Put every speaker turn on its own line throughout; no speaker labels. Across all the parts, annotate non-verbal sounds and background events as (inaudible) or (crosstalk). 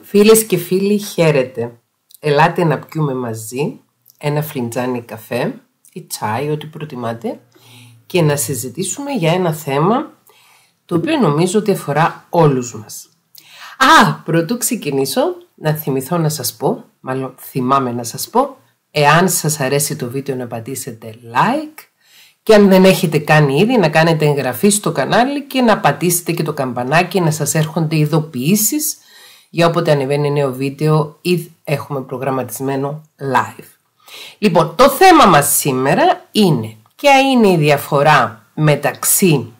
Φίλες και φίλοι, χαίρετε. Ελάτε να πιούμε μαζί ένα φλιντζάνι καφέ ή τσάι, ό,τι προτιμάτε, και να συζητήσουμε για ένα θέμα το οποίο νομίζω ότι αφορά όλους μας. Α, πρωτού ξεκινήσω, να θυμηθώ να σας πω, μάλλον θυμάμαι να σας πω, εάν σας αρέσει το βίντεο να πατήσετε like και αν δεν έχετε κάνει ήδη να κάνετε εγγραφή στο κανάλι και να πατήσετε και το καμπανάκι να σας έρχονται ειδοποιήσεις για όποτε ανεβαίνει νέο βίντεο ή έχουμε προγραμματισμένο live. Λοιπόν, το θέμα μας σήμερα είναι ποια είναι η διαφορά μεταξύ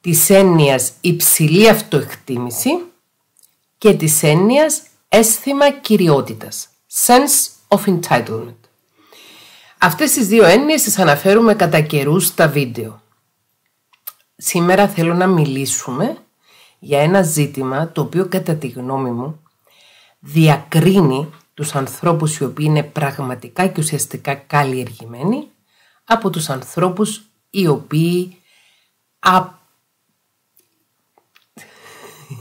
της έννοιας υψηλή αυτοεκτίμηση και της έννοιας αίσθημα κυριότητας, sense of entitlement. Αυτές τις δύο έννοιες τις αναφέρουμε κατά καιρούς στα βίντεο. Σήμερα θέλω να μιλήσουμε για ένα ζήτημα το οποίο κατά τη γνώμη μου διακρίνει τους ανθρώπους οι οποίοι είναι πραγματικά και ουσιαστικά καλλιεργημένοι από τους ανθρώπους οι οποίοι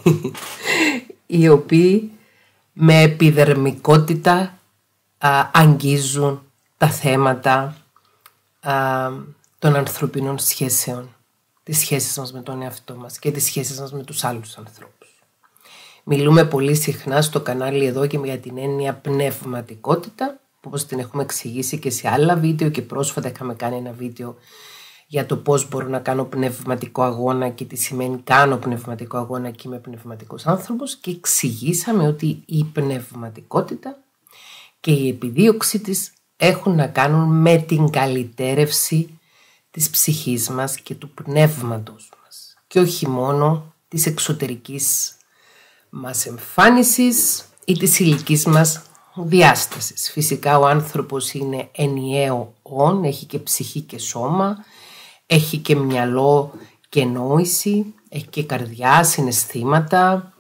(laughs) οι οποίοι με επιδερμικότητα αγγίζουν τα θέματα των ανθρωπίνων σχέσεων, τις σχέσεις μας με τον εαυτό μας και τις σχέσεις μας με τους άλλους ανθρώπους. Μιλούμε πολύ συχνά στο κανάλι εδώ και για την έννοια πνευματικότητα, που όπως την έχουμε εξηγήσει και σε άλλα βίντεο και πρόσφατα είχαμε κάνει ένα βίντεο για το πώς μπορώ να κάνω πνευματικό αγώνα και τι σημαίνει κάνω πνευματικό αγώνα και είμαι πνευματικός άνθρωπος και εξηγήσαμε ότι η πνευματικότητα και η επιδίωξη της έχουν να κάνουν με την καλυτέρευση της ψυχής μας και του πνεύματος μας και όχι μόνο της εξωτερικής μας εμφάνισης ή της ηλικής μας διάστασης. Φυσικά ο άνθρωπος είναι ενιαίο όν, έχει και ψυχή και σώμα, έχει και μυαλό και νόηση, έχει και καρδιά, συναισθήματα,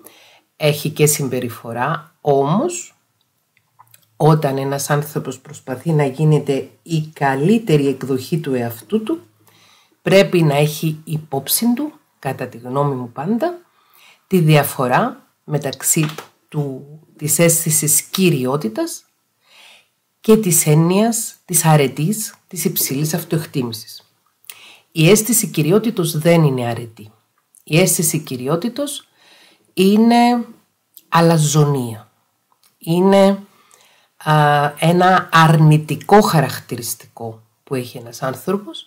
έχει και συμπεριφορά, όμως όταν ένας άνθρωπος προσπαθεί να γίνεται η καλύτερη εκδοχή του εαυτού του, πρέπει να έχει υπόψη του, κατά τη γνώμη μου πάντα, τη διαφορά μεταξύ του, της αίσθησης κυριότητας και της έννοιας της αρετής της υψηλής αυτοεκτίμησης. Η αίσθηση κυριότητος δεν είναι αρετή. Η αίσθηση κυριότητος είναι αλαζονία. Είναι ένα αρνητικό χαρακτηριστικό που έχει ένας άνθρωπος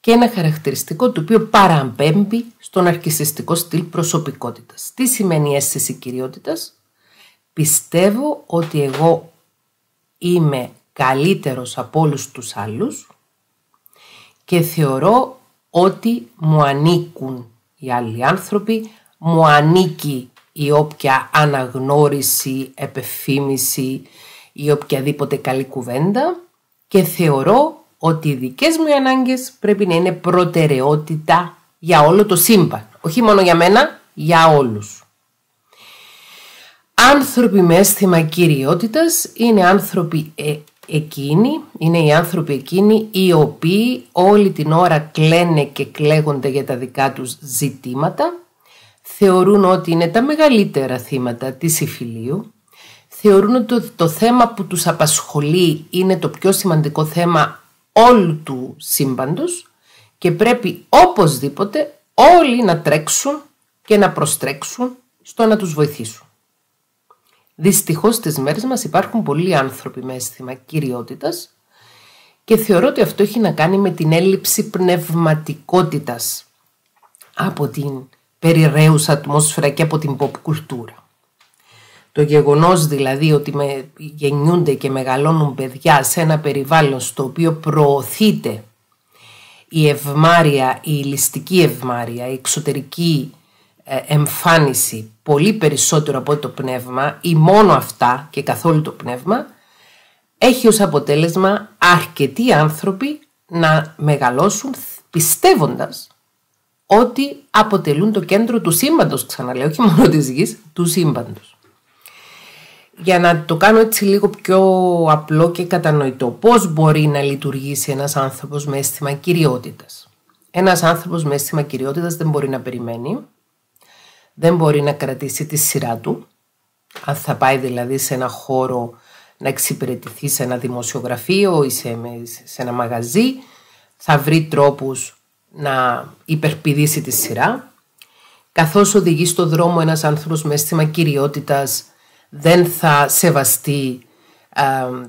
και ένα χαρακτηριστικό το οποίο παραμπέμπει στον αρκισιστικό στυλ προσωπικότητας. Τι σημαίνει αίσθηση κυριότητας; Πιστεύω ότι εγώ είμαι καλύτερος από όλους τους άλλους και θεωρώ ότι μου ανήκουν οι άλλοι άνθρωποι, μου ανήκει η όποια αναγνώριση, επεφήμιση ή οποιαδήποτε καλή κουβέντα και θεωρώ ότι οι δικές μου ανάγκες πρέπει να είναι προτεραιότητα για όλο το σύμπαν. Όχι μόνο για μένα, για όλους. Άνθρωποι με αίσθημα κυριότητας είναι άνθρωποι ε, εκείνοι, είναι οι άνθρωποι εκείνοι οι οποίοι όλη την ώρα κλαίνε και κλαίγονται για τα δικά τους ζητήματα, θεωρούν ότι είναι τα μεγαλύτερα θύματα της υφηλίου, θεωρούν ότι το θέμα που τους απασχολεί είναι το πιο σημαντικό θέμα όλου του σύμπαντος και πρέπει οπωσδήποτε όλοι να τρέξουν και να προστρέξουν στο να τους βοηθήσουν. Δυστυχώς στις μέρες μας υπάρχουν πολλοί άνθρωποι με αίσθημα κυριότητας και θεωρώ ότι αυτό έχει να κάνει με την έλλειψη πνευματικότητας από την περιραίουσα ατμόσφαιρα και από την pop κουλτούρα. Το γεγονός δηλαδή ότι με γεννιούνται και μεγαλώνουν παιδιά σε ένα περιβάλλον στο οποίο προωθείται η ευμάρεια, η ληστική ευμάρεια, η εξωτερική ε, εμφάνιση πολύ περισσότερο από το πνεύμα ή μόνο αυτά και καθόλου το πνεύμα έχει ως αποτέλεσμα αρκετοί άνθρωποι να μεγαλώσουν πιστεύοντας ότι αποτελούν το κέντρο του σύμπαντος, ξαναλέω, όχι μόνο της γης, του σύμπαντος. Για να το κάνω έτσι λίγο πιο απλό και κατανοητό, πώς μπορεί να λειτουργήσει ένας άνθρωπος με αίσθημα κυριότητας; Ένας άνθρωπος με αίσθημα κυριότητας δεν μπορεί να περιμένει, δεν μπορεί να κρατήσει τη σειρά του, Αν θα πάει δηλαδή σε ένα χώρο να εξυπηρετηθεί σε ένα δημοσιογραφείο ή σε, σε ένα μαγαζί, θα βρει τρόπους να υπερπηδήσει τη σειρά. Καθώς οδηγεί στο δρόμο ένας άνθρωπος με αίσθημα κυριότητας, δεν θα σεβαστεί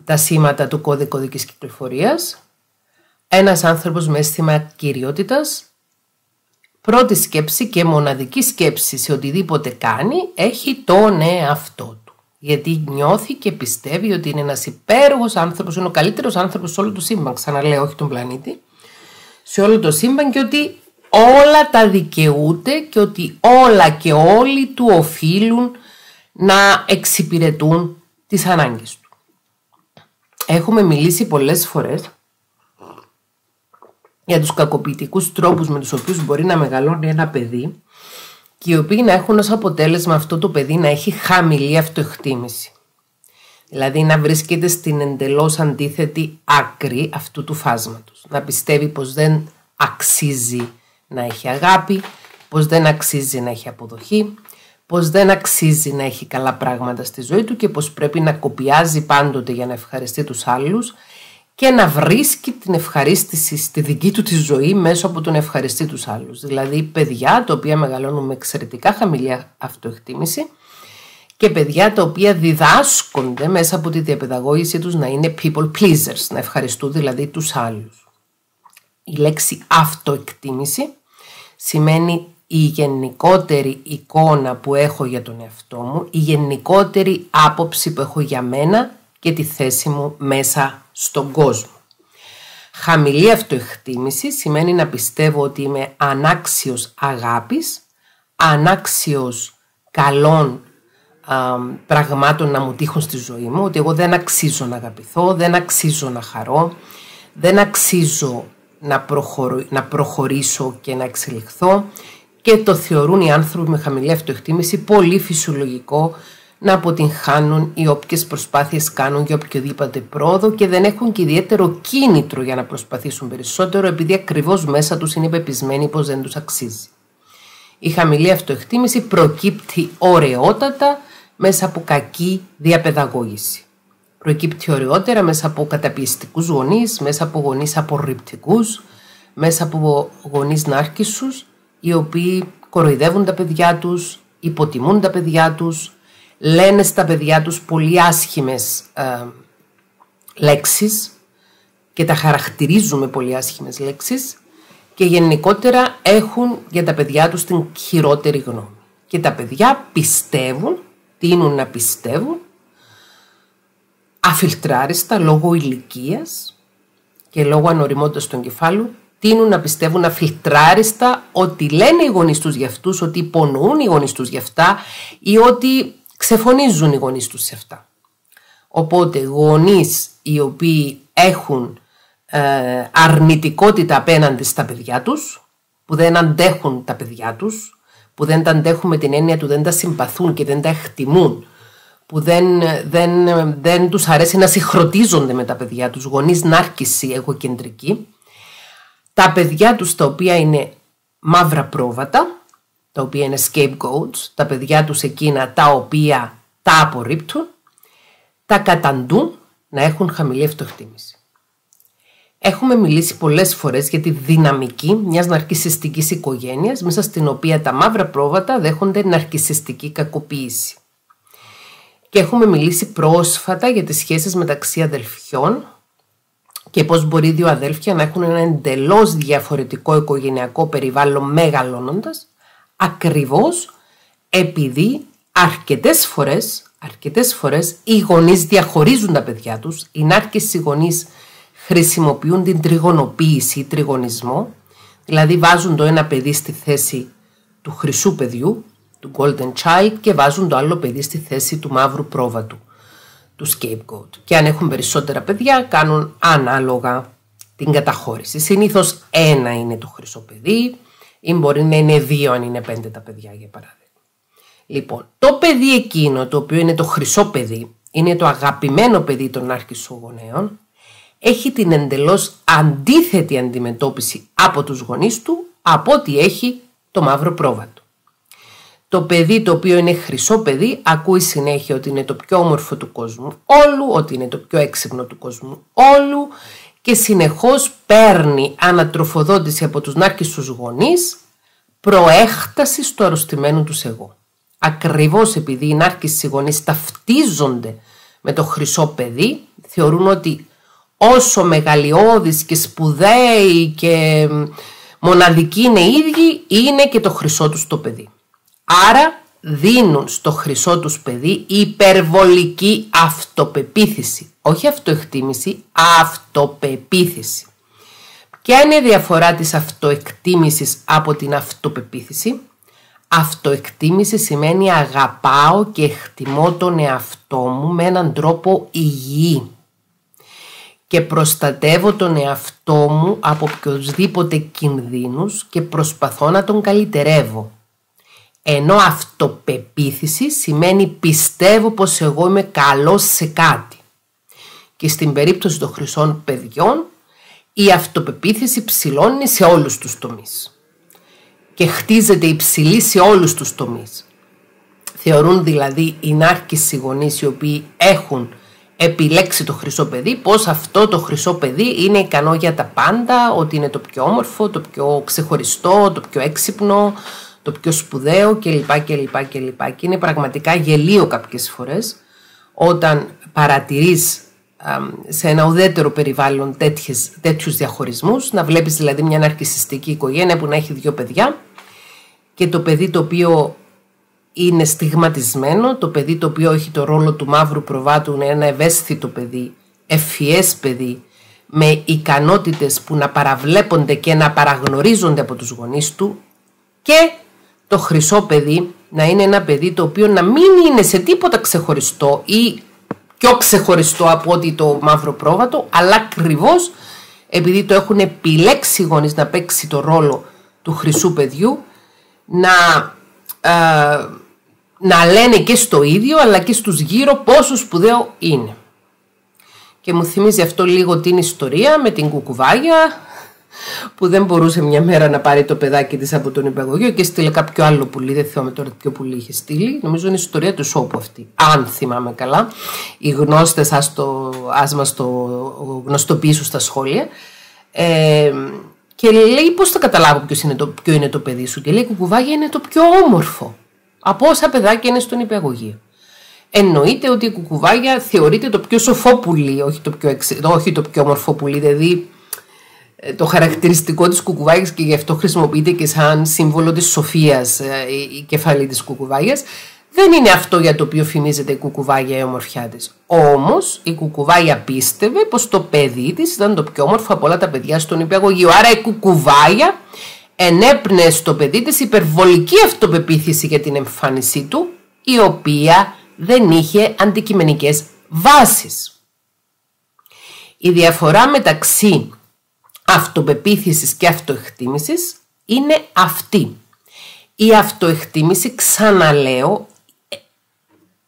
τα σήματα του κώδικου δικής κυκλοφορίας. Ένας άνθρωπος με αίσθημα κυριότητας, πρώτη σκέψη και μοναδική σκέψη σε οτιδήποτε κάνει, έχει τον εαυτό του. Γιατί νιώθει και πιστεύει ότι είναι ένας υπέροχος άνθρωπος, είναι ο καλύτερος άνθρωπος σε όλο το σύμπαν, ξαναλέω, όχι τον πλανήτη, σε όλο το σύμπαν και ότι όλα τα δικαιούται και ότι όλα και όλοι του οφείλουν να εξυπηρετούν τις ανάγκες του. Έχουμε μιλήσει πολλές φορές για τους κακοποιητικούς τρόπους με τους οποίους μπορεί να μεγαλώνει ένα παιδί και οι οποίοι να έχουν ως αποτέλεσμα αυτό το παιδί να έχει χαμηλή αυτοεκτίμηση. Δηλαδή να βρίσκεται στην εντελώς αντίθετη άκρη αυτού του φάσματος. Να πιστεύει πως δεν αξίζει να έχει αγάπη, πως δεν αξίζει να έχει αποδοχή, πως δεν αξίζει να έχει καλά πράγματα στη ζωή του και πως πρέπει να κοπιάζει πάντοτε για να ευχαριστεί τους άλλους και να βρίσκει την ευχαρίστηση στη δική του τη ζωή μέσω από τον ευχαριστεί τους άλλους. Δηλαδή παιδιά τα οποία μεγαλώνουν με εξαιρετικά χαμηλή αυτοεκτίμηση και παιδιά τα οποία διδάσκονται μέσα από τη διαπαιδαγώγησή τους να είναι people pleasers, να ευχαριστούν δηλαδή τους άλλους. Η λέξη αυτοεκτίμηση σημαίνει η γενικότερη εικόνα που έχω για τον εαυτό μου, η γενικότερη άποψη που έχω για μένα και τη θέση μου μέσα στον κόσμο. Χαμηλή αυτοεκτίμηση σημαίνει να πιστεύω ότι είμαι ανάξιος αγάπης, ανάξιος καλών πραγμάτων να μου τύχουν στη ζωή μου, ότι εγώ δεν αξίζω να αγαπηθώ, δεν αξίζω να χαρώ, δεν αξίζω να, να προχωρήσω και να εξελιχθώ και το θεωρούν οι άνθρωποι με χαμηλή αυτοεκτίμηση πολύ φυσιολογικό να αποτυγχάνουν οι όποιες προσπάθειες κάνουν για οποιοδήποτε πρόοδο και δεν έχουν και ιδιαίτερο κίνητρο για να προσπαθήσουν περισσότερο επειδή ακριβώς μέσα τους είναι πεπισμένοι πως δεν τους αξίζει. Η χαμηλή αυτοεκτίμηση προκύπτει ωραιότατα μέσα από κακή διαπαιδαγώγηση. Προκύπτει ωραιότερα μέσα από καταπιεστικούς γονείς, μέσα από γονείς απορριπτικούς, μέσα από γονείς νάρκισσους, οι οποίοι κοροϊδεύουν τα παιδιά τους, υποτιμούν τα παιδιά τους, λένε στα παιδιά τους πολύ άσχημες ε, λέξεις και τα χαρακτηρίζουν με πολύ άσχημες λέξεις και γενικότερα έχουν για τα παιδιά τους την χειρότερη γνώμη. Και τα παιδιά πιστεύουν, τείνουν να πιστεύουν, αφιλτράριστα λόγω ηλικίας και λόγω ανοριμότητας του εγκεφάλου, τείνουν να πιστεύουν αφιλτράριστα ότι λένε οι γονείς τους για αυτούς, ότι υπονοούν οι γονείς τους για αυτά ή ότι ξεφωνίζουν οι γονείς τους σε αυτά. Οπότε γονείς οι οποίοι έχουν ε, αρνητικότητα απέναντι στα παιδιά τους, που δεν αντέχουν τα παιδιά τους, που δεν τα αντέχουν με την έννοια του δεν τα συμπαθούν και δεν τα εκτιμούν, που δεν, δεν, δεν τους αρέσει να συγχρονίζονται με τα παιδιά τους, γονείς νάρκηση εγωκεντρική, τα παιδιά τους τα οποία είναι μαύρα πρόβατα, τα οποία είναι scapegoats, τα παιδιά τους εκείνα τα οποία τα απορρίπτουν, τα καταντούν να έχουν χαμηλή αυτοεκτίμηση. Έχουμε μιλήσει πολλές φορές για τη δυναμική μιας ναρκισιστικής οικογένειας μέσα στην οποία τα μαύρα πρόβατα δέχονται ναρκισιστική κακοποίηση. Και έχουμε μιλήσει πρόσφατα για τις σχέσεις μεταξύ αδελφιών και πώς μπορεί δύο αδέλφια να έχουν ένα εντελώς διαφορετικό οικογενειακό περιβάλλον μεγαλώνοντας ακριβώς επειδή αρκετές φορές, αρκετές φορές οι γονείς διαχωρίζουν τα παιδιά τους, οι νάρκες οι γονείς χρησιμοποιούν την τριγωνοποίηση ή τριγωνισμό, δηλαδή βάζουν το ένα παιδί στη θέση του χρυσού παιδιού, του golden child και βάζουν το άλλο παιδί στη θέση του μαύρου πρόβατου, του scapegoat. Και αν έχουν περισσότερα παιδιά κάνουν ανάλογα την καταχώρηση. Συνήθως ένα είναι το χρυσό παιδί, ή μπορεί να είναι δύο αν είναι πέντε τα παιδιά για παράδειγμα. Λοιπόν, το παιδί εκείνο το οποίο είναι το χρυσό παιδί, είναι το αγαπημένο παιδί των αρχισογονέων, έχει την εντελώς αντίθετη αντιμετώπιση από τους γονείς του από ό,τι έχει το μαύρο πρόβατο. Το παιδί το οποίο είναι χρυσό παιδί ακούει συνέχεια ότι είναι το πιο όμορφο του κόσμου όλου, ότι είναι το πιο έξυπνο του κόσμου όλου και συνεχώς παίρνει ανατροφοδότηση από τους νάρκιστους γονείς προέκταση στο αρρωστημένο τους εγώ. Ακριβώς επειδή οι νάρκιστοι γονείς ταυτίζονται με το χρυσό παιδί, θεωρούν ότι όσο μεγαλειώδης και σπουδαίοι και μοναδικοί είναι οι ίδιοι, είναι και το χρυσό τους το παιδί. Άρα δίνουν στο χρυσό τους παιδί υπερβολική αυτοπεποίθηση. Όχι αυτοεκτίμηση, αυτοπεποίθηση. Ποια είναι η διαφορά της αυτοεκτίμησης από την αυτοπεποίθηση; Αυτοεκτίμηση σημαίνει αγαπάω και εκτιμώ τον εαυτό μου με έναν τρόπο υγιή και προστατεύω τον εαυτό μου από οποιοδήποτε κινδύνους και προσπαθώ να τον καλυτερεύω. Ενώ αυτοπεποίθηση σημαίνει πιστεύω πως εγώ είμαι καλός σε κάτι. Και στην περίπτωση των χρυσών παιδιών η αυτοπεποίθηση ψηλώνει σε όλους τους τομείς. Και χτίζεται υψηλή σε όλους τους τομείς. Θεωρούν δηλαδή οι νάρκες γονείς οι οποίοι έχουν επιλέξει το χρυσό παιδί, πως αυτό το χρυσό παιδί είναι ικανό για τα πάντα, ότι είναι το πιο όμορφο, το πιο ξεχωριστό, το πιο έξυπνο, το πιο σπουδαίο κλπ. κλπ, κλπ. Και είναι πραγματικά γελίο κάποιες φορές όταν παρατηρείς σε ένα ουδέτερο περιβάλλον τέτοιες, τέτοιους διαχωρισμούς, να βλέπεις δηλαδή μια ναρκισιστική οικογένεια που να έχει δύο παιδιά και το παιδί το οποίο είναι στιγματισμένο, το παιδί το οποίο έχει το ρόλο του μαύρου προβάτου, είναι ένα ευαίσθητο παιδί, ευφυές παιδί, με ικανότητες που να παραβλέπονται και να παραγνωρίζονται από τους γονείς του και το χρυσό παιδί να είναι ένα παιδί το οποίο να μην είναι σε τίποτα ξεχωριστό ή πιο ξεχωριστό από ότι το μαύρο πρόβατο, αλλά ακριβώς επειδή το έχουν επιλέξει οι γονείς να παίξει το ρόλο του χρυσού παιδιού, να, ε, να λένε και στο ίδιο αλλά και στους γύρω πόσο σπουδαίο είναι. Και μου θυμίζει αυτό λίγο την ιστορία με την κουκουβάγια που δεν μπορούσε μια μέρα να πάρει το παιδάκι της από τον υπαγωγείο και στείλε κάποιο άλλο πουλί, δεν θυμάμαι τώρα ποιο πουλί είχε στείλει, νομίζω είναι η ιστορία του σώπου αυτή, αν θυμάμαι καλά. Οι γνώστες ας, το, ας μας το γνωστοποιήσουν στα σχόλια. Ε, και λέει πώς θα καταλάβω ποιος είναι το, ποιο είναι το παιδί σου; Και λέει κουκουβάγια είναι το πιο όμορφο από όσα παιδάκια είναι στον υπαγωγείο. Εννοείται ότι η κουκουβάγια θεωρείται το πιο σοφό πουλί, όχι το πιο, όχι το πιο όμορφο πουλί, δηλαδή ε, το χαρακτηριστικό της κουκουβάγιας και γι' αυτό χρησιμοποιείται και σαν σύμβολο της σοφίας ε, η κεφαλή της κουκουβάγιας δεν είναι αυτό για το οποίο φημίζεται η κουκουβάγια η ομορφιά της. Όμως η κουκουβάγια πίστευε πως το παιδί της ήταν το πιο όμορφο από όλα τα παιδιά στον υπηαγωγείο. Άρα η κουκουβάγια ενέπνεε στο παιδί της υπερβολική αυτοπεποίθηση για την εμφάνισή του η οποία δεν είχε αντικειμενικές βάσεις. Η διαφορά μεταξύ αυτοπεποίθησης και αυτοεκτίμησης είναι αυτή. Η αυτοεκτίμηση, ξαναλέω,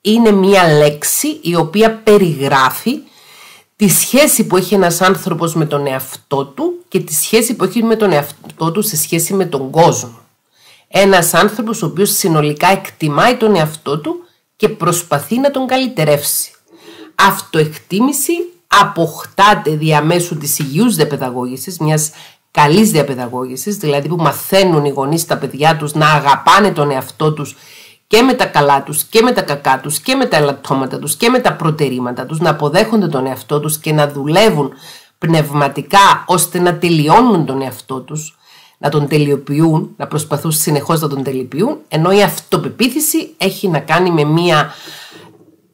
είναι μία λέξη η οποία περιγράφει τη σχέση που έχει ένας άνθρωπος με τον εαυτό του και τη σχέση που έχει με τον εαυτό του σε σχέση με τον κόσμο. Ένας άνθρωπος ο οποίος συνολικά εκτιμάει τον εαυτό του και προσπαθεί να τον καλυτερεύσει. Αυτοεκτίμηση αποκτάται διαμέσου της υγιούς διαπαιδαγώγησης, μιας καλής διαπαιδαγώγησης, δηλαδή που μαθαίνουν οι γονείς τα παιδιά τους να αγαπάνε τον εαυτό τους και με τα καλά τους και με τα κακά τους και με τα ελαττώματα τους και με τα προτερήματα τους, να αποδέχονται τον εαυτό τους και να δουλεύουν πνευματικά ώστε να τελειώνουν τον εαυτό τους, να τον τελειοποιούν, να προσπαθούν συνεχώς να τον τελειοποιούν, ενώ η αυτοπεποίθηση έχει να κάνει με μια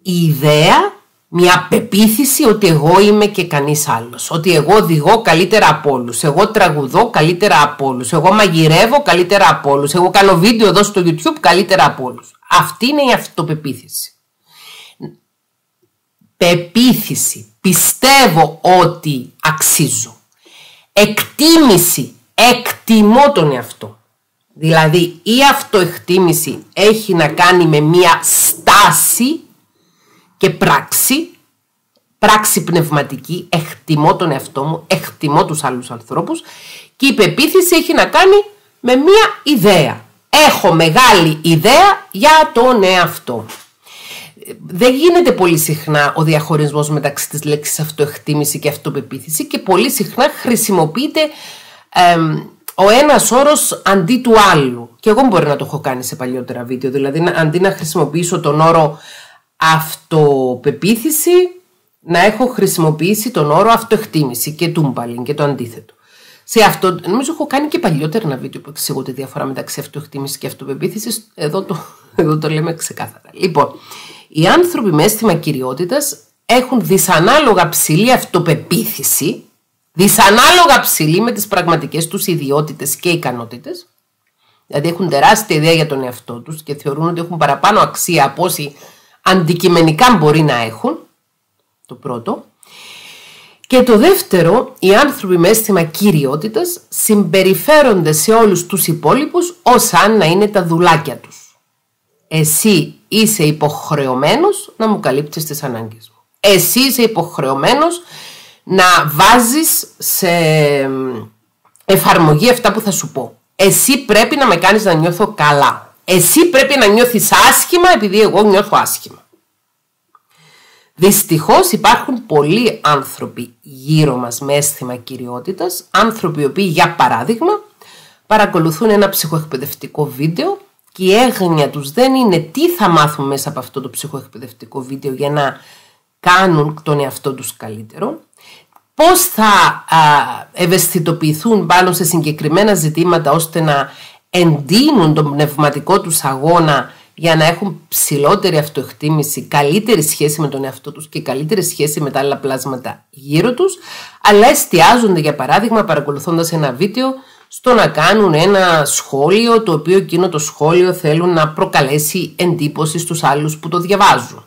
ιδέα μια πεποίθηση ότι εγώ είμαι και κανείς άλλος. Ότι εγώ οδηγώ καλύτερα από όλους. Εγώ τραγουδώ καλύτερα από όλους. Εγώ μαγειρεύω καλύτερα από όλους. Εγώ κάνω βίντεο εδώ στο YouTube καλύτερα από όλους. Αυτή είναι η αυτοπεποίθηση. Πεποίθηση. Πιστεύω ότι αξίζω. Εκτίμηση. Εκτιμώ τον εαυτό. Δηλαδή η αυτοεκτίμηση έχει να κάνει με μια στάση και πράξη, πράξη πνευματική, εκτιμώ τον εαυτό μου, εκτιμώ τους άλλους ανθρώπους και η πεποίθηση έχει να κάνει με μία ιδέα. Έχω μεγάλη ιδέα για τον εαυτό. Δεν γίνεται πολύ συχνά ο διαχωρισμός μεταξύ της λέξης αυτοεκτίμηση και αυτοπεποίθηση και πολύ συχνά χρησιμοποιείται ο ένας όρος αντί του άλλου. Και εγώ μπορεί να το έχω κάνει σε παλιότερα βίντεο, δηλαδή αντί να χρησιμοποιήσω τον όρο αυτοπεποίθηση, να έχω χρησιμοποιήσει τον όρο αυτοεκτίμηση και τούμπαλιν και το αντίθετο. Σε αυτό, νομίζω έχω κάνει και παλιότερα ένα βίντεο που εξηγώ τη διαφορά μεταξύ αυτοεκτίμησης και αυτοπεποίθησης. Εδώ το, (laughs) εδώ το λέμε ξεκάθαρα. Λοιπόν, οι άνθρωποι με αίσθημα κυριότητας έχουν δυσανάλογα ψηλή αυτοπεποίθηση, δυσανάλογα ψηλή με τις πραγματικές τους ιδιότητες και ικανότητες, δηλαδή έχουν τεράστια ιδέα για τον εαυτό τους και θεωρούν ότι έχουν παραπάνω αξία από όσοι αντικειμενικά μπορεί να έχουν, το πρώτο. Και το δεύτερο, οι άνθρωποι με αίσθημα κυριότητας συμπεριφέρονται σε όλους τους υπόλοιπους ως αν να είναι τα δουλάκια τους. Εσύ είσαι υποχρεωμένος να μου καλύπτεις τις ανάγκες μου. Εσύ είσαι υποχρεωμένος να βάζεις σε εφαρμογή αυτά που θα σου πω. Εσύ πρέπει να με κάνεις να νιώθω καλά. Εσύ πρέπει να νιώθεις άσχημα επειδή εγώ νιώθω άσχημα. Δυστυχώς υπάρχουν πολλοί άνθρωποι γύρω μας με αίσθημα κυριότητας, άνθρωποι οι οποίοι για παράδειγμα παρακολουθούν ένα ψυχοεκπαιδευτικό βίντεο και η έγνοια τους δεν είναι τι θα μάθουν μέσα από αυτό το ψυχοεκπαιδευτικό βίντεο για να κάνουν τον εαυτό τους καλύτερο, πώς θα ευαισθητοποιηθούν πάνω σε συγκεκριμένα ζητήματα ώστε να εντείνουν τον πνευματικό τους αγώνα για να έχουν ψηλότερη αυτοεκτίμηση, καλύτερη σχέση με τον εαυτό τους και καλύτερη σχέση με τα άλλα πλάσματα γύρω τους, αλλά εστιάζονται για παράδειγμα παρακολουθώντας ένα βίντεο στο να κάνουν ένα σχόλιο το οποίο εκείνο το σχόλιο θέλουν να προκαλέσει εντύπωση στους άλλους που το διαβάζουν.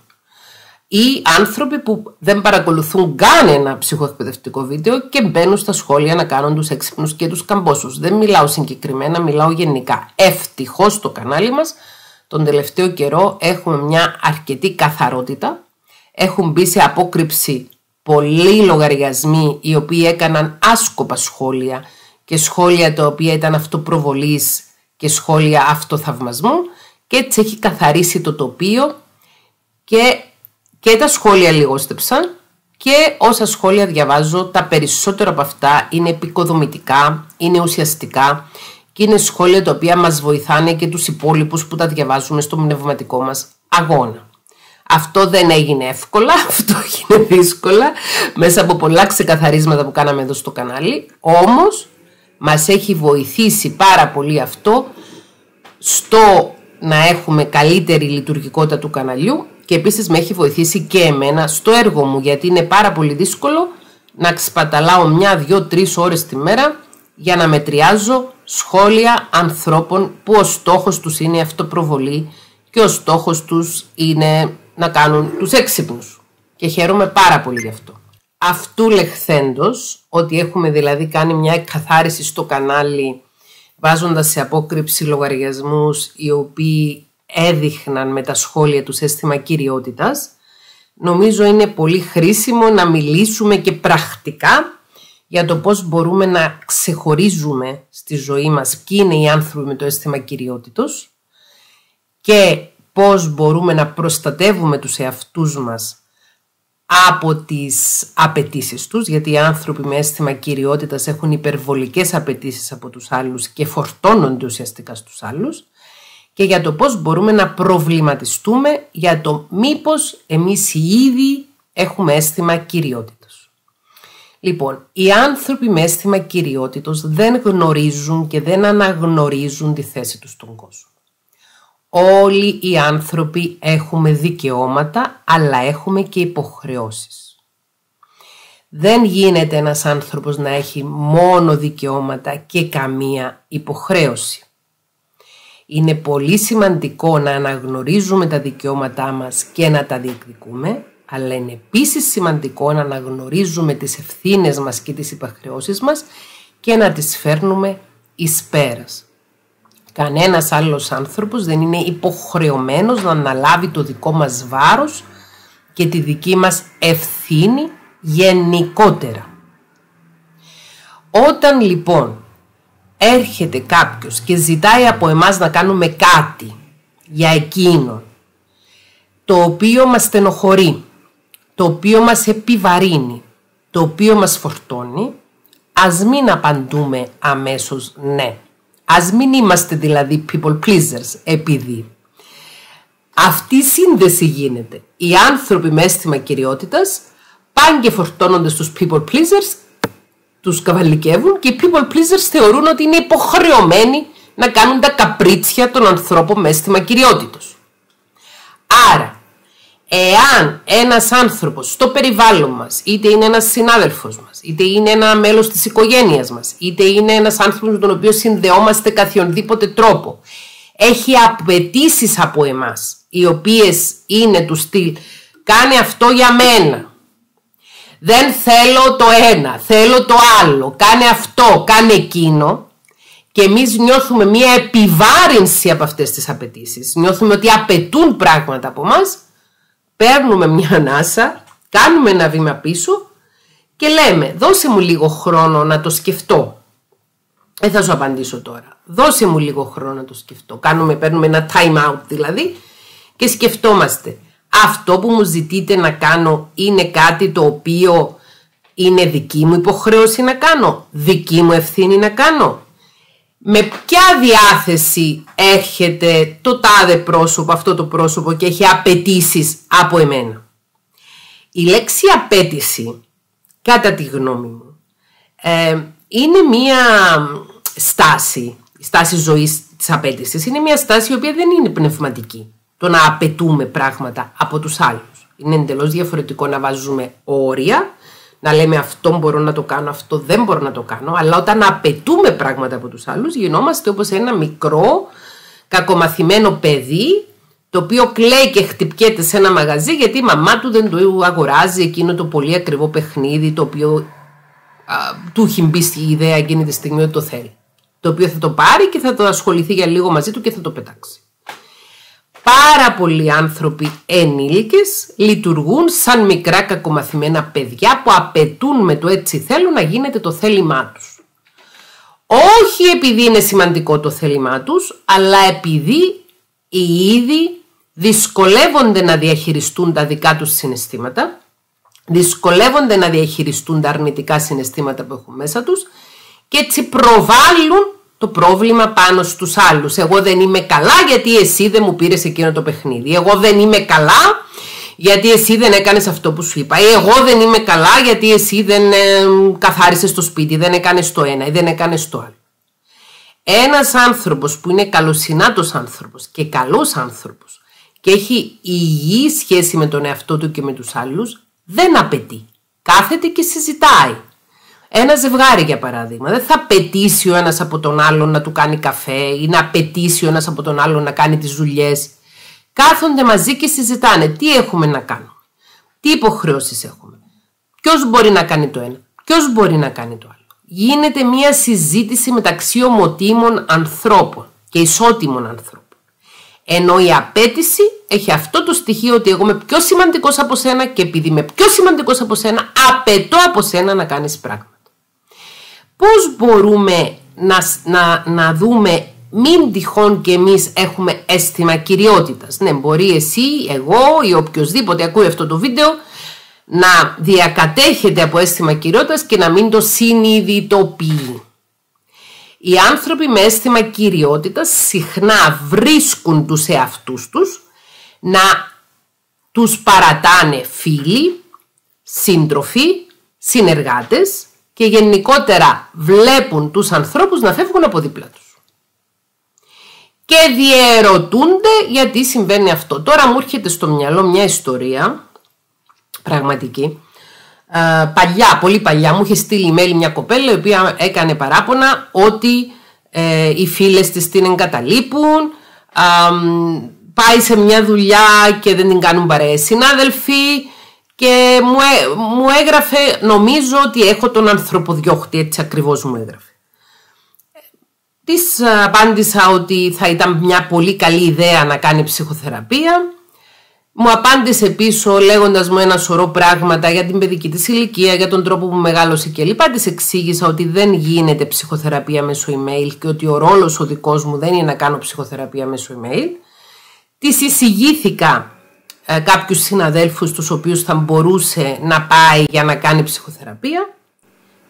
Ή άνθρωποι που δεν παρακολουθούν καν ένα ψυχοεκπαιδευτικό βίντεο και μπαίνουν στα σχόλια να κάνουν τους έξυπνους και τους καμπόσους. Δεν μιλάω συγκεκριμένα, μιλάω γενικά. Ευτυχώς στο κανάλι μας τον τελευταίο καιρό έχουμε μια αρκετή καθαρότητα. Έχουν μπει σε απόκρυψη πολλοί λογαριασμοί οι οποίοι έκαναν άσκοπα σχόλια και σχόλια τα οποία ήταν αυτοπροβολής και σχόλια αυτοθαυμασμού και έτσι έχει καθαρίσει το τοπίο και, και τα σχόλια λιγόστεψαν και όσα σχόλια διαβάζω τα περισσότερα από αυτά είναι επικοδομητικά, είναι ουσιαστικά και είναι σχόλια τα οποία μας βοηθάνε και τους υπόλοιπους που τα διαβάζουμε στο πνευματικό μας αγώνα. Αυτό δεν έγινε εύκολα, (laughs) αυτό έγινε δύσκολα, μέσα από πολλά ξεκαθαρίσματα που κάναμε εδώ στο κανάλι, όμως μας έχει βοηθήσει πάρα πολύ αυτό στο να έχουμε καλύτερη λειτουργικότητα του καναλιού και επίσης με έχει βοηθήσει και εμένα στο έργο μου γιατί είναι πάρα πολύ δύσκολο να ξεπαταλάω μια, δυο, τρεις ώρες τη μέρα για να μετριάζω σχόλια ανθρώπων που ο στόχος τους είναι η αυτοπροβολή και ο στόχος τους είναι να κάνουν τους έξυπνους. Και χαίρομαι πάρα πολύ γι' αυτό. Αυτού λεχθέντος, ότι έχουμε δηλαδή κάνει μια εκκαθάριση στο κανάλι βάζοντας σε απόκρυψη λογαριασμούς οι οποίοι έδειχναν με τα σχόλια τους αίσθημα κυριότητας, νομίζω είναι πολύ χρήσιμο να μιλήσουμε και πρακτικά για το πώς μπορούμε να ξεχωρίζουμε στη ζωή μας ποιοι είναι οι άνθρωποι με το αίσθημα κυριότητος και πώς μπορούμε να προστατεύουμε τους εαυτούς μας από τις απαιτήσεις τους, γιατί οι άνθρωποι με αίσθημα κυριότητας έχουν υπερβολικές απαιτήσεις από τους άλλους και φορτώνονται ουσιαστικά στους άλλους και για το πώς μπορούμε να προβληματιστούμε για το μήπως εμείς οι ίδιοι έχουμε αίσθημα κυριότητας. Λοιπόν, οι άνθρωποι με αίσθημα κυριότητος δεν γνωρίζουν και δεν αναγνωρίζουν τη θέση τους στον κόσμο. Όλοι οι άνθρωποι έχουμε δικαιώματα, αλλά έχουμε και υποχρεώσεις. Δεν γίνεται ένας άνθρωπος να έχει μόνο δικαιώματα και καμία υποχρέωση. Είναι πολύ σημαντικό να αναγνωρίζουμε τα δικαιώματά μας και να τα διεκδικούμε, αλλά είναι επίσης σημαντικό να αναγνωρίζουμε τις ευθύνες μας και τις υποχρεώσεις μας και να τις φέρνουμε εις πέρας. Κανένας άλλος άνθρωπος δεν είναι υποχρεωμένος να αναλάβει το δικό μας βάρος και τη δική μας ευθύνη γενικότερα. Όταν λοιπόν έρχεται κάποιος και ζητάει από εμάς να κάνουμε κάτι για εκείνο το οποίο μας στενοχωρεί, το οποίο μας επιβαρύνει, το οποίο μας φορτώνει, ας μην απαντούμε αμέσως ναι. Ας μην είμαστε δηλαδή people pleasers επειδή. Αυτή η σύνδεση γίνεται. Οι άνθρωποι με αίσθημα κυριότητας πάνε και φορτώνονται στους people pleasers, τους καβαλικεύουν και οι people pleasers θεωρούν ότι είναι υποχρεωμένοι να κάνουν τα καπρίτσια των ανθρώπων με αίσθημα κυριότητος. Άρα, εάν ένας άνθρωπος στο περιβάλλον μας, είτε είναι ένας συνάδελφος μας, είτε είναι ένα μέλος της οικογένειας μας, είτε είναι ένας άνθρωπος με τον οποίο συνδεόμαστε καθιονδήποτε τρόπο, έχει απαιτήσεις από εμάς, οι οποίες είναι του στυλ, κάνε αυτό για μένα, δεν θέλω το ένα, θέλω το άλλο, κάνε αυτό, κάνε εκείνο και εμείς νιώθουμε μία επιβάρυνση από αυτές τις απαιτήσεις. Νιώθουμε ότι απαιτούν πράγματα από μας, παίρνουμε μια ανάσα, κάνουμε ένα βήμα πίσω και λέμε δώσε μου λίγο χρόνο να το σκεφτώ. Δεν θα σου απαντήσω τώρα. Δώσε μου λίγο χρόνο να το σκεφτώ. Κάνουμε, παίρνουμε ένα time out δηλαδή και σκεφτόμαστε αυτό που μου ζητείτε να κάνω είναι κάτι το οποίο είναι δική μου υποχρέωση να κάνω, δική μου ευθύνη να κάνω. Με ποια διάθεση έρχεται το τάδε πρόσωπο, αυτό το πρόσωπο και έχει απαιτήσεις από εμένα; Η λέξη απέτηση, κατά τη γνώμη μου, ε, είναι μία στάση, στάση ζωής της απέτησης. Είναι μία στάση η οποία δεν είναι πνευματική το να απαιτούμε πράγματα από τους άλλους. Είναι εντελώς διαφορετικό να βάζουμε όρια, να λέμε αυτό μπορώ να το κάνω, αυτό δεν μπορώ να το κάνω, αλλά όταν απαιτούμε πράγματα από τους άλλους γινόμαστε όπως ένα μικρό κακομαθημένο παιδί το οποίο κλαίει και χτυπιέται σε ένα μαγαζί γιατί η μαμά του δεν του αγοράζει εκείνο το πολύ ακριβό παιχνίδι το οποίο α, του έχει μπει στη ιδέα εκείνη τη στιγμή ότι το θέλει. Το οποίο θα το πάρει και θα το ασχοληθεί για λίγο μαζί του και θα το πετάξει πάρα πολλοί άνθρωποι ενήλικες λειτουργούν σαν μικρά κακομαθημένα παιδιά που απαιτούν με το έτσι θέλουν να γίνεται το θέλημά τους. Όχι επειδή είναι σημαντικό το θέλημά τους, αλλά επειδή οι ίδιοι δυσκολεύονται να διαχειριστούν τα δικά τους συναισθήματα, δυσκολεύονται να διαχειριστούν τα αρνητικά συναισθήματα που έχουν μέσα τους και έτσι προβάλλουν το πρόβλημα πάνω στους άλλους. Εγώ δεν είμαι καλά γιατί εσύ δεν μου πήρες εκείνο το παιχνίδι. Εγώ δεν είμαι καλά γιατί εσύ δεν έκανες αυτό που σου είπα. Ή εγώ δεν είμαι καλά γιατί εσύ δεν ε, καθάρισες το σπίτι, δεν έκανες το ένα ή δεν έκανες το άλλο. Ένας άνθρωπος που είναι καλοσυνάτος άνθρωπος και καλός άνθρωπος και έχει υγιή σχέση με τον εαυτό του και με τους άλλους, δεν απαιτεί. Κάθεται και συζητάει. Ένα ζευγάρι για παράδειγμα δεν θα απαιτήσει ο ένας από τον άλλον να του κάνει καφέ ή να απαιτήσει ο ένας από τον άλλον να κάνει τις δουλειές. Κάθονται μαζί και συζητάνε τι έχουμε να κάνουμε, τι υποχρεώσεις έχουμε, ποιος μπορεί να κάνει το ένα, ποιος μπορεί να κάνει το άλλο; Γίνεται μια συζήτηση μεταξύ ομοτήμων ανθρώπων και ισότιμων ανθρώπων. Ενώ η απέτηση έχει αυτό το στοιχείο ότι εγώ είμαι πιο σημαντικός από σένα και επειδή είμαι πιο σημαντικός από σένα απαιτώ από σένα να κάνεις πράγματα πώς μπορούμε να, να, να δούμε μην τυχόν και εμείς έχουμε αίσθημα κυριότητας. Ναι, μπορεί εσύ, εγώ ή οποιοδήποτε ακούει αυτό το βίντεο να διακατέχεται από αίσθημα κυριότητας και να μην το συνειδητοποιεί. Οι άνθρωποι με αίσθημα κυριότητας συχνά βρίσκουν τους εαυτούς τους να τους παρατάνε φίλοι, σύντροφοι, συνεργάτες και γενικότερα βλέπουν τους ανθρώπους να φεύγουν από δίπλα τους. Και διερωτούνται γιατί συμβαίνει αυτό. Τώρα μου έρχεται στο μυαλό μια ιστορία πραγματική. παλιά, πολύ παλιά, μου είχε στείλει email μια κοπέλα η οποία έκανε παράπονα ότι ε, οι φίλες της την εγκαταλείπουν, πάει σε μια δουλειά και δεν την κάνουν παρέες συνάδελφοι, και μου, μου έγραφε, νομίζω ότι έχω τον ανθρωποδιώχτη, έτσι ακριβώς μου έγραφε. Της απάντησα ότι θα ήταν μια πολύ καλή ιδέα να κάνει ψυχοθεραπεία μου απάντησε πίσω λέγοντας μου ένα σωρό πράγματα για την παιδική της ηλικία, για τον τρόπο που μεγάλωσε κλπ. Της εξήγησα ότι δεν γίνεται ψυχοθεραπεία μέσω email και ότι ο ρόλος ο δικός μου δεν είναι να κάνω ψυχοθεραπεία μέσω email. Της εισηγήθηκα ε, κάποιους συναδέλφους τους οποίους θα μπορούσε να πάει για να κάνει ψυχοθεραπεία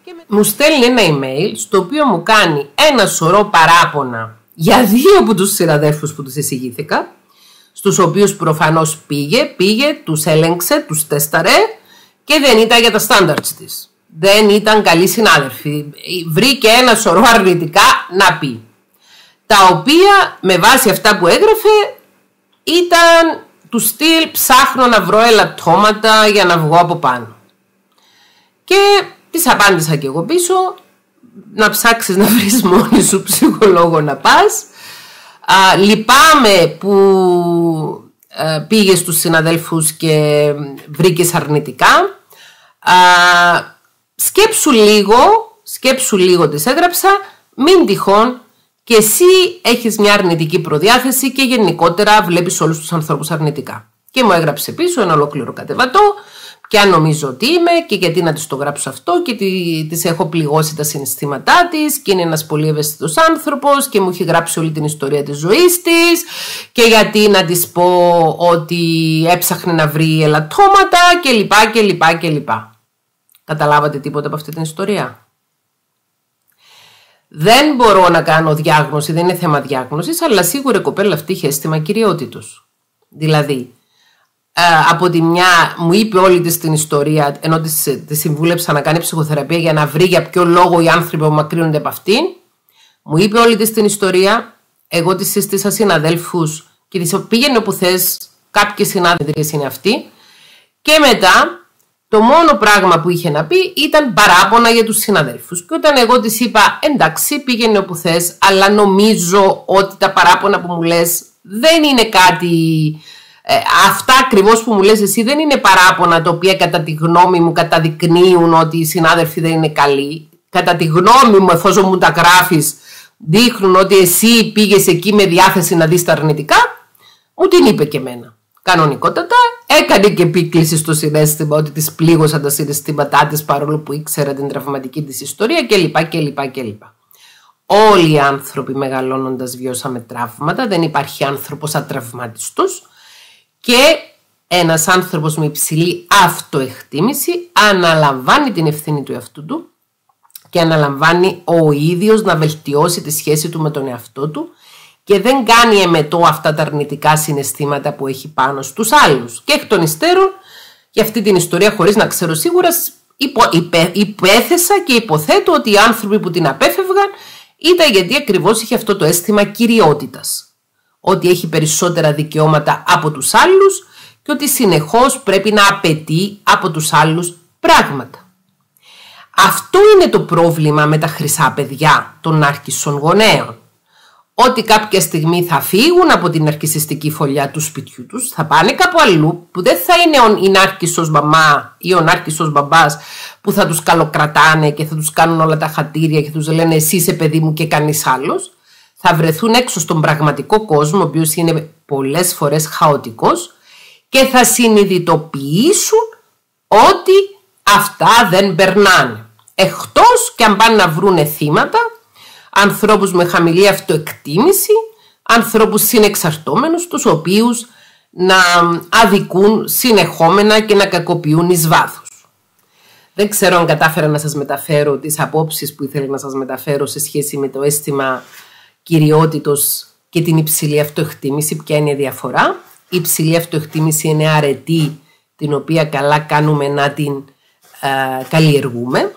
και μου στέλνει ένα email στο οποίο μου κάνει ένα σωρό παράπονα για δύο από τους συναδέλφους που τους εισηγήθηκα στους οποίους προφανώς πήγε, πήγε, τους έλεγξε, τους τέσταρε και δεν ήταν για τα standards της. Δεν ήταν καλή συνάδελφοι. Βρήκε ένα σωρό αρνητικά να πει. Τα οποία με βάση αυτά που έγραφε ήταν του στυλ ψάχνω να βρω ελαττώματα για να βγω από πάνω. Και της απάντησα και εγώ πίσω να ψάξεις να βρεις μόνη σου ψυχολόγο να πας. Α, λυπάμαι που α, ε, πήγες στους συναδέλφους και βρήκες αρνητικά. Α, σκέψου λίγο, σκέψου λίγο τις έγραψα, μην τυχόν και εσύ έχεις μια αρνητική προδιάθεση και γενικότερα βλέπεις όλους τους ανθρώπους αρνητικά. Και μου έγραψε πίσω ένα ολόκληρο κατεβατό ποια νομίζω ότι είμαι και γιατί να της το γράψω αυτό και της έχω πληγώσει τα συναισθήματά της και είναι ένας πολύ ευαίσθητος άνθρωπος και μου έχει γράψει όλη την ιστορία της ζωής της και γιατί να της πω ότι έψαχνε να βρει ελαττώματα και λοιπά και λοιπά και λοιπά. Καταλάβατε τίποτα από αυτή την ιστορία; Δεν μπορώ να κάνω διάγνωση, δεν είναι θέμα διάγνωσης, αλλά σίγουρα η κοπέλα αυτή είχε αίσθημα κυριότητος. Δηλαδή, ε, από τη μια μου είπε όλη της την ιστορία ενώ της, της συμβούλεψα να κάνει ψυχοθεραπεία για να βρει για ποιο λόγο οι άνθρωποι απομακρύνονται από αυτήν μου είπε όλη της την ιστορία εγώ της συστήσα συναδέλφους και της πήγαινε όπου θες κάποιες συνάδελφες είναι αυτοί και μετά το μόνο πράγμα που είχε να πει ήταν παράπονα για τους συναδέλφους και όταν εγώ της είπα εντάξει πήγαινε όπου θες αλλά νομίζω ότι τα παράπονα που μου λες δεν είναι κάτι ε, αυτά ακριβώς που μου λες εσύ δεν είναι παράπονα τα οποία κατά τη γνώμη μου καταδεικνύουν ότι οι συνάδελφοι δεν είναι καλοί. Κατά τη γνώμη μου, εφόσον μου τα γράφεις, δείχνουν ότι εσύ πήγες εκεί με διάθεση να δεις τα αρνητικά, μου την είπε και εμένα. Κανονικότατα έκανε και επίκληση στο συνέστημα ότι της πλήγωσαν τα συναισθήματά της παρόλο που ήξερα την τραυματική της ιστορία κλπ. κλπ, κλπ. Όλοι οι άνθρωποι μεγαλώνοντας βιώσαμε τραύματα, δεν υπάρχει άνθρωπος ατραυματιστός και ένας άνθρωπος με υψηλή αυτοεκτίμηση αναλαμβάνει την ευθύνη του εαυτού του και αναλαμβάνει ο ίδιος να βελτιώσει τη σχέση του με τον εαυτό του και δεν κάνει εμετό αυτά τα αρνητικά συναισθήματα που έχει πάνω στους άλλους. Και εκ των υστέρων, για αυτή την ιστορία χωρίς να ξέρω σίγουρα, υπο, υπέθεσα και υποθέτω ότι οι άνθρωποι που την απέφευγαν ήταν γιατί ακριβώς είχε αυτό το αίσθημα κυριότητας ότι έχει περισσότερα δικαιώματα από τους άλλους και ότι συνεχώς πρέπει να απαιτεί από τους άλλους πράγματα. Αυτό είναι το πρόβλημα με τα χρυσά παιδιά των άρχισων γονέων. Ότι κάποια στιγμή θα φύγουν από την αρχισιστική φωλιά του σπιτιού τους, θα πάνε κάπου αλλού που δεν θα είναι ο νάρχισος μαμά ή ο νάρχισος μπαμπάς που θα τους καλοκρατάνε και θα τους κάνουν όλα τα χατήρια και τους λένε εσύ είσαι παιδί μου και κανείς άλλος θα βρεθούν έξω στον πραγματικό κόσμο, ο οποίος είναι πολλές φορές χαοτικός και θα συνειδητοποιήσουν ότι αυτά δεν περνάνε. Εκτός και αν πάνε να βρούνε θύματα, ανθρώπους με χαμηλή αυτοεκτίμηση, ανθρώπους συνεξαρτώμενους, τους οποίους να αδικούν συνεχόμενα και να κακοποιούν εις βάθος. Δεν ξέρω αν κατάφερα να σας μεταφέρω τις απόψεις που ήθελα να σας μεταφέρω σε σχέση με το αίσθημα κυριότητος και την υψηλή αυτοεκτίμηση. Ποια είναι η διαφορά; Η υψηλή αυτοεκτίμηση είναι αρετή την οποία καλά κάνουμε να την α, καλλιεργούμε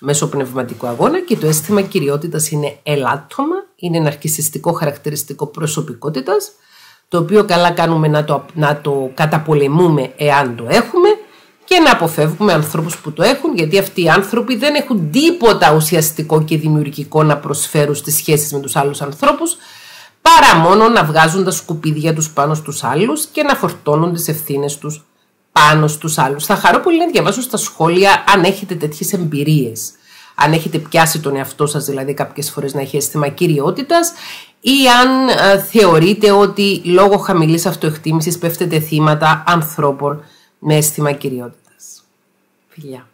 μέσω πνευματικού αγώνα και το αίσθημα κυριότητας είναι ελάττωμα, είναι ένα αρκισιστικό χαρακτηριστικό προσωπικότητας το οποίο καλά κάνουμε να το, να το καταπολεμούμε εάν το έχουμε και να αποφεύγουμε ανθρώπους που το έχουν γιατί αυτοί οι άνθρωποι δεν έχουν τίποτα ουσιαστικό και δημιουργικό να προσφέρουν στις σχέσεις με τους άλλους ανθρώπους παρά μόνο να βγάζουν τα σκουπίδια τους πάνω στους άλλους και να φορτώνουν τις ευθύνες τους πάνω στους άλλους. Θα χαρώ πολύ να διαβάσω στα σχόλια αν έχετε τέτοιες εμπειρίες. αν έχετε πιάσει τον εαυτό σας δηλαδή κάποιες φορές να έχει αίσθημα κυριότητας ή αν ε, θεωρείτε ότι λόγω χαμηλής αυτοεκτίμησης πέφτετε θύματα ανθρώπων με αίσθημα κυριότητας. Φιλιά.